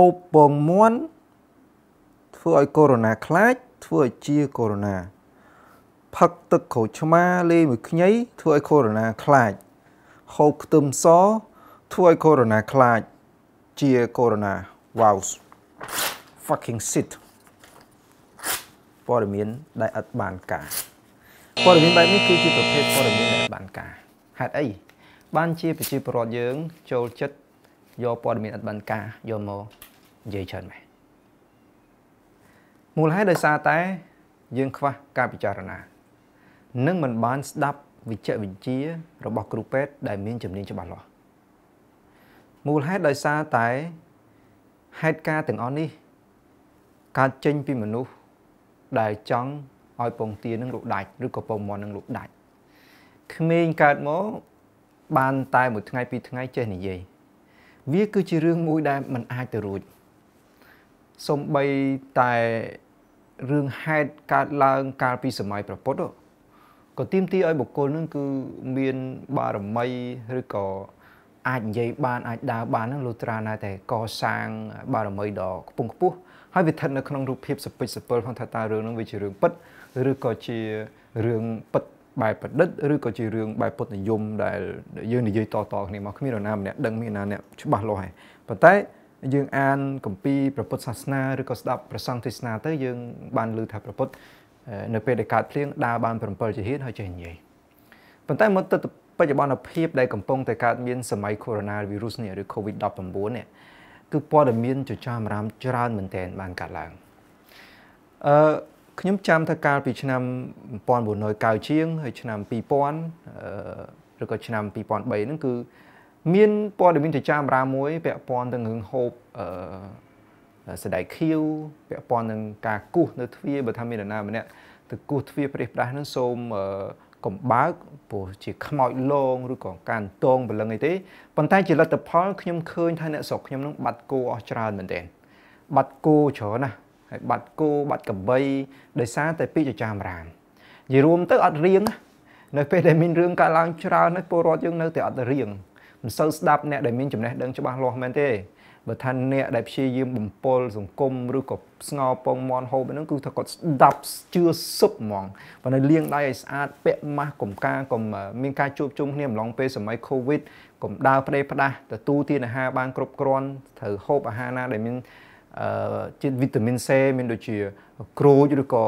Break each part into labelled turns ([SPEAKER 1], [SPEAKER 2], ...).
[SPEAKER 1] ហូបពងមាន់ធ្វើឲ្យកូវីដខ្លាចធ្វើឲ្យជាកូវីដផឹកទឹកក្រូចឆ្មាលេមួយខ្ញីធ្វើឲ្យកូវីដខ្លាចហូបខ្ទឹមសធ្វើឲ្យកូវីដខ្លាចជាកូវីដ wow fucking shit ព័ត៌មានដែលអត់បានការព័ត៌មានបែបនេះគឺជាប្រភេទព័ត៌មានដែលបានការហេតុអីបានជាប្រជាពលរដ្ឋយើងចូលចិត្តយកព័ត៌មានអត់បានការយកមក និយាយច្រើនម៉េះមូលហេតុដោយសារតែយើងខ្វះការពិចារណានិងមិនបានស្ដាប់វិជ្ជវិជ្ជារបស់គ្រូពេទ្យដែលមានជំនាញច្បាស់លាស់មូលហេតុដោយសារតែហេតុការទាំងអស់នេះកើតចេញពីមនុស្សដែលចង់ឲ្យពងទានឹងលុកដាច់ឬក៏ពងមាន់នឹងលុកដាច់ក្មេងកើតមកបានតែមួយថ្ងៃពីរថ្ងៃចេះនិយាយវាគឺជារឿងមួយដែលมันអាចទៅរួច សំបីតែរឿងហេតុកើតឡើងកាលពីសម័យព្រះពុទ្ធក៏ទាមទារឲ្យបុគ្គលនឹងគឺមានបារមីឬក៏អាចនិយាយបានអាចដើរបានហ្នឹងលុត្រាណែតែកសាងបារមីដ៏ខ្ពង់ខ្ពស់ហើយវាស្ថិតនៅក្នុងរូបភាពសពេចសពិលផងថាតើរឿងហ្នឹងវាជារឿងពិតឬក៏ជារឿងពិតបែបប្រឌិតឬក៏ជារឿងបែបពុទ្ធនិយមដែលយើងនិយាយតតគ្នាមកគ្មាននរណាម្នាក់ដឹងមានណាអ្នកច្បាស់លាស់ហើយប៉ុន្តែ យើងអានគម្ពីរព្រះពុទ្ធសាសនាឬក៏ស្ដាប់ប្រសង្ឃទេសនាទៅយើងបានឮថាព្រះពុទ្ធនៅពេលដែលកើតភ្លៀងដើរបាន7ជាហៀនហើយចេះនិយាយប៉ុន្តែមកទៅបច្ចុប្បន្នភាពដែលកំពុងតែកើតមានសម័យ Coronavirus នេះឬ COVID-19 នេះគឺព័ត៌មានចចាមអារាមច្រើនមែនទែនបានកើតឡើងអឺខ្ញុំចាំថាកាលពីឆ្នាំ1990ជាងហើយឆ្នាំ2000ឬក៏ឆ្នាំ2003ហ្នឹងគឺ មានព័ត៌មានចចាមរាមួយពាក់ព័ន្ធទៅនឹងហូបអឺសដៃខៀវពាក់ព័ន្ធនឹងការគោះនៅទ្វារបើថាមាននរណាម្នាក់ទៅគោះទ្វារប្រេះផ្ដាស់ហ្នឹងសូមកំបើកព្រោះជាខ្មោចលងឬក៏ការតងបលឹងអីទេប៉ុន្តែជាលទ្ធផលខ្ញុំឃើញថាអ្នកស្រុកខ្ញុំនឹងបាត់គោអស់ច្រើនមែនទែនបាត់គោច្រើនណាស់ហើយបាត់គោបាត់កបីដោយសារតែពីចចាមរាមនិយាយរួមទៅអត់រៀងនៅពេលដែលមានរឿងកើតឡើងច្រើនហើយពលរដ្ឋយើងនៅតែអត់រៀង មិនសូវស្ដាប់អ្នកដែលមានចំណេះដឹងច្បាស់លាស់មែនទេបើថាអ្នកដែលព្យាយាមបំពល់សង្គមឬក៏ស្ងោពងមន់ហូបហ្នឹងគឺថាគាត់ស្ដាប់ជឿសុបហ្មងបើនៅលាងដៃឲ្យស្អាតពាក់ម៉ាស់កុំការកុំមានការជួបជុំគ្នាអំឡុងពេលសម័យកូវីដកុំដើរផ្ដេសផ្ដាស់ទទួលទានអាហារបានគ្រប់គ្រាន់ត្រូវហូបអាហារណាដែលមានអឺជាតិវីតាមីន C មានដូចជាក្រូចឬក៏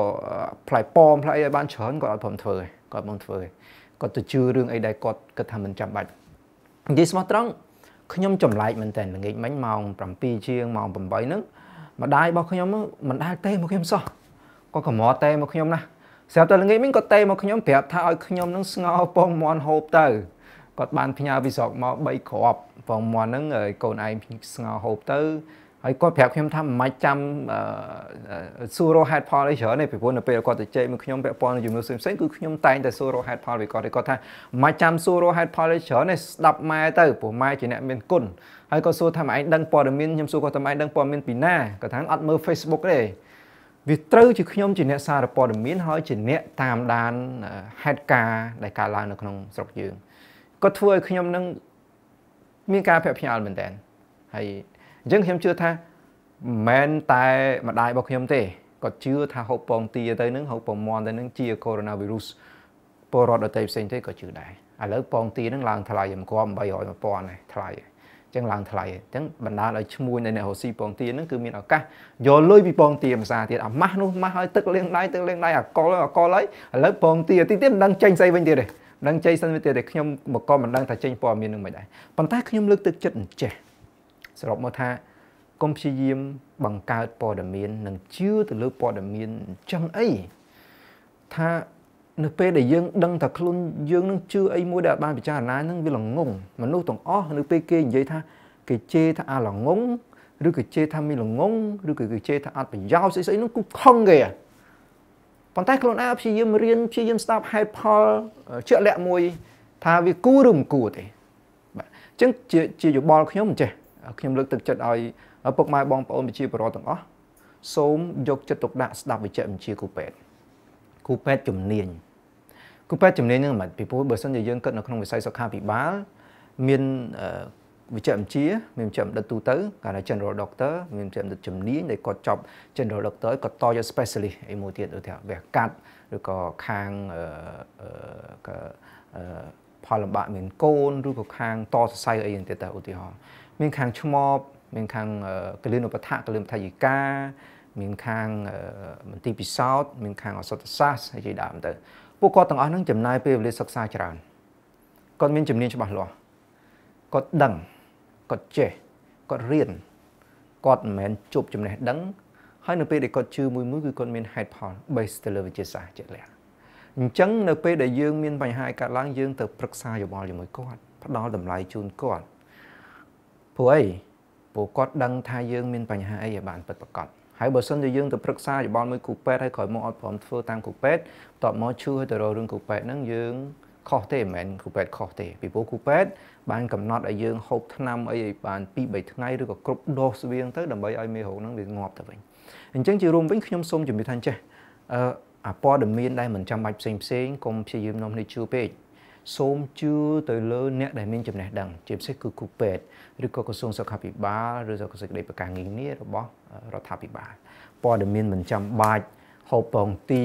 [SPEAKER 1] ផ្លែប៉ោមផ្លែអីឲ្យបានច្រើនគាត់អត់ព្រមធ្វើទេគាត់មិនធ្វើទេគាត់ទៅជឿរឿងអីដែលគាត់គិតថាមិនចាំបាច់ និយាយស្មោះត្រង់ខ្ញុំចម្លែកមែនតើល្ងាចមិញម៉ោង7ជាងម៉ោង8ហ្នឹងម្ដាយរបស់ខ្ញុំមិនដែលទេមកខ្ញុំសោះគាត់កម្រទេមកខ្ញុំណាស្រាប់តែល្ងាចមិញគាត់ទេមកខ្ញុំប្រាប់ថាឲ្យខ្ញុំនឹងស្ងោពងមន់ហូបទៅគាត់បានផ្ញើពីស្រុកមក3គ្រាប់ពងមន់ហ្នឹងកូនឯងស្ងោហូបទៅ ហើយគាត់ប្រាប់ខ្ញុំថាមិនម៉េចចាំសួររកហេតុផលអីច្រើនទេពីព្រោះនៅពេលគាត់ទៅជែកមកខ្ញុំពាក់ព័ន្ធនឹងជំនួសផ្សេងៗគឺខ្ញុំតែងតែសួររកហេតុផលពីគាត់គាត់ថាមិនម៉េចចាំសួររកហេតុផលអីច្រើនទេស្ដាប់ម៉ែទៅព្រោះម៉ែជាអ្នកមានគុណហើយគាត់សួរថាម៉ែឯងដឹងព័ត៌មានខ្ញុំសួរគាត់ថាម៉ែដឹងព័ត៌មានពីណាគាត់ថាអត់មើល Facebook ទេវាត្រូវជាខ្ញុំជាអ្នកសារព័ត៌មានហើយជាអ្នកតាមដានហេតុការណ៍ដែលកើតឡើងនៅក្នុងស្រុកយើងគាត់ធ្វើឲ្យខ្ញុំនឹងមានការភាក់ផ្អើលមែនតើហើយ អញ្ចឹងខ្ញុំជឿថាមិនមែនតែម្ដាយរបស់ខ្ញុំទេគាត់ជឿថាហូបពងទាទៅនឹងហូបពងមាន់ទៅនឹងជាកូវីដ -virus ពលរដ្ឋដទៃផ្សេងទេក៏ជឿដែរឥឡូវពងទានឹងឡើងថ្លៃមិនគួរ800 1000ហើយថ្លៃអញ្ចឹងឡើងថ្លៃអញ្ចឹងបណ្ដាលឲ្យឈ្មួញនៅអ្នករស់ស៊ីពងទានឹងគឺមានឱកាសយកលុយពីពងទាភាសាទៀតអាម៉ាស់នោះម៉ាស់ឲ្យទឹកលាងដៃទឹកលាងដៃអាកុលអាកុលហើយឥឡូវពងទាទីទៀតមិនដឹងចេញស្អីវិញទៀតទេមិនដឹងចេញសិនវិញទៀតទេខ្ញុំមកក៏មិនដឹងថាចេញព័ត៌មាននឹងមិនដែរប៉ុន្តែខ្ញុំលើកទឹកចិត្តអញ្ចេះ សរុបមកថាកុំព្យាយាមបង្កើតព័ត៌មាននិងជឿទៅលើព័ត៌មានអញ្ចឹងអីថានៅពេលដែលយើងដឹងថាខ្លួនយើងនឹងជឿអីមួយដែលបានពិចារណានឹងវាល្ងងមនុស្សទាំងអស់នៅពេលគេនិយាយថាគេជេរថាអាល្ងងឬក៏ជេរថាមានល្ងងឬក៏គេជេរថាអត់ប្រយោជន៍ស្អីស្អីនោះគឺខឹងគេប៉ុន្តែខ្លួនឯងព្យាយាមរៀនព្យាយាមស្ដាប់ហេតុផលជាក់លាក់មួយ ថាវាគួរឬមិនគួរទេបាទអញ្ចឹងជាជាយោបល់ខ្ញុំអញ្ចេះ ខ្ញុំលើកទឹកចិត្តឲ្យពុកម៉ែបងប្អូនប្រជាពលរដ្ឋទាំងអស់សូមយកចិត្តទុកដាក់ស្ដាប់វិជ្ជាបញ្ជាគ្រូពេទ្យគ្រូពេទ្យជំនាញគ្រូពេទ្យជំនាញហ្នឹងមិនពីព្រោះបើសិនជាយើងគិតនៅក្នុងវិស័យសុខាភិបាលមានវិជ្ជាបញ្ជាមានវិជ្ជាបណ្ឌិតទូទៅគេហៅ General Doctor មានវិជ្ជាបណ្ឌិតជំនាញដែលគាត់ចប់ General Doctor គាត់តយក Specialist អីមួយទៀតដូចថាវះកាត់ឬក៏ខាងអឺអឺផលលំបាកមានកូនឬក៏ខាងតសរសៃអីយ៉ាងទៀតទៅឧទាហរណ៍ មានខាងឆ្មបមានខាងកលឿនឧបថៈកលឿនថយិកាមានខាងមន្ទីរពិសោធន៍មានខាងអសតសាស្ត្រហើយជាដើមទៅពួកគាត់ទាំងអស់ហ្នឹងចំណាយពេលវេលាសិក្សាច្រើនគាត់មានជំនាញច្បាស់លាស់គាត់ដឹងគាត់ចេះគាត់រៀនគាត់មិនមែនជប់ចំណេះដឹងហើយនៅពេលដែលគាត់ជឿមួយមួយគឺគាត់មានហេតុផល base ទៅលើវិទ្យាសាស្ត្រជាក់លាក់អញ្ចឹងនៅពេលដែលយើងមានបញ្ហាកើតឡើងយើងទៅប្រឹក្សាយោបល់ជាមួយគាត់ផ្ដល់តម្លៃជូនគាត់ ព្រោះអីព្រោះគាត់ដឹងថាយើងមានបញ្ហាអីឲ្យបានពិតប្រាកដហើយបើសិនជាយើងទៅប្រឹក្សាយោបល់មួយគ្រូពេទ្យហើយក្រោយមកអត់ព្រមធ្វើតាមគ្រូពេទ្យតបមកឈឺទៅរករឿងគ្រូពេទ្យហ្នឹងយើងខុសទេមិនមែនគ្រូពេទ្យខុសទេពីព្រោះគ្រូពេទ្យបានកំណត់ឲ្យយើងហូបថ្នាំអីឲ្យបាន2 3ថ្ងៃឬក៏គ្រប់ដូសស្បៀងទៅដើម្បីឲ្យមេរោគហ្នឹងវាងាប់ទៅវិញអញ្ចឹងជារួមវិញខ្ញុំសូមជំរាបថាចេះអឺអាព័ត៌មានដែលមិនចាំបាច់ផ្សេងផ្សេងកុំព្យាយាមនាំគ្នាជឿពេក សូមជឿទៅលើអ្នកដែលមានចំណេះដឹងជាពិសេសគឺគ្រូពេទ្យឬក៏ក្រសួងសុខាភិបាលឬក៏សេចក្តីប្រកាសងារងាររបស់រដ្ឋាភិបាលព័ត៌មានមិនចាំបាច់ហូបពងទា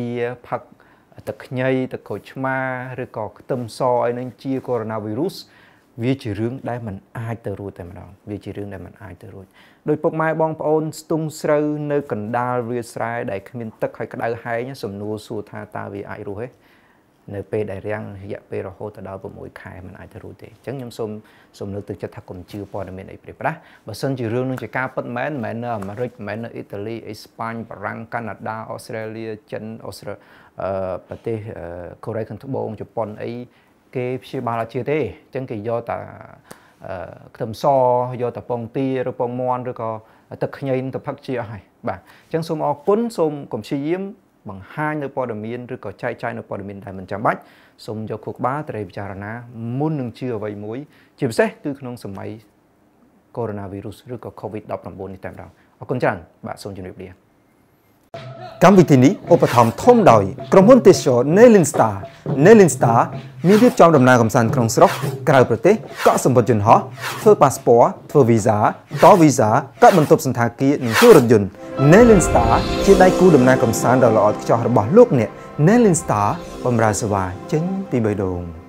[SPEAKER 1] ផឹកទឹកខ្ញីទឹកក្រូចឆ្មាឬក៏ខ្ទឹមសអីនឹងជាកូវីដ -virus វាជារឿងដែលมันអាចទៅរួចតែម្ដងវាជារឿងដែលมันអាចទៅរួចដោយពុកម៉ែបងប្អូនស្ទុងស្រូវនៅកណ្ដាលវាស្រែដែលគ្មានទឹកហើយក្តៅហែងសំណួរសួរថាតើវាអាចរស់ទេ នៅពេលដែលរាំងរយៈពេលរហូតដល់6ខែมันអាចទៅរួចទេអញ្ចឹងខ្ញុំសូមសូមលើកទឹកចិត្តថាកុំជឿព័ត៌មានអីព្រាបប្រាសបើសិនជារឿងនឹងជាការពិតមែនមិនមែននៅអាមេរិកមិនមែននៅអ៊ីតាលីអេស្ប៉ាញបារាំងកាណាដាអូស្ត្រាលីចិនអូស្ត្រាអឺប្រទេសកូរ៉េខាងត្បូងជប៉ុនអីគេព្យាបាលអត់ជាទេអញ្ចឹងគេយកតែខ្ទឹមសយកតែពងទាឬពងមាន់ឬក៏ទឹកខ្ញីទៅផឹកជាអស់ហើយបាទអញ្ចឹងសូមអរគុណសូមកុំព្យាយាម បង្ហាញនៅព័ត៌មានឬក៏ចែកចាយនៅព័ត៌មានដែលមិនចាំបាច់សូមយកខួរក្បាលត្រូវពិចារណាមុននឹងជឿអ្វីមួយ ជាពិសេសគឺក្នុងសម័យកូវីដ -virus ឬក៏ COVID-19 នេះតែម្ដងអរគុណច្រើនបាទសូមជម្រាបលា កម្មវិធីនេះឧបត្ថម្ភធំដោយក្រុមហ៊ុនទេសចរ Nailin Star Nailin Star មានរៀបចំដំណើរកម្សាន្តក្នុងស្រុកក្រៅប្រទេសកក់សម្បត្តិយន្តហោះធ្វើប៉ាសពតធ្វើវីសាតវីសាកក់បន្ទប់សន្តាគារនិងជួលរថយន្ត Nailin Star ជាដៃគូដំណើរកម្សាន្តដ៏ល្អឥតខ្ចោះរបស់លោកអ្នក Nailin Star បម្រើសេវាចេញពីបេះដូង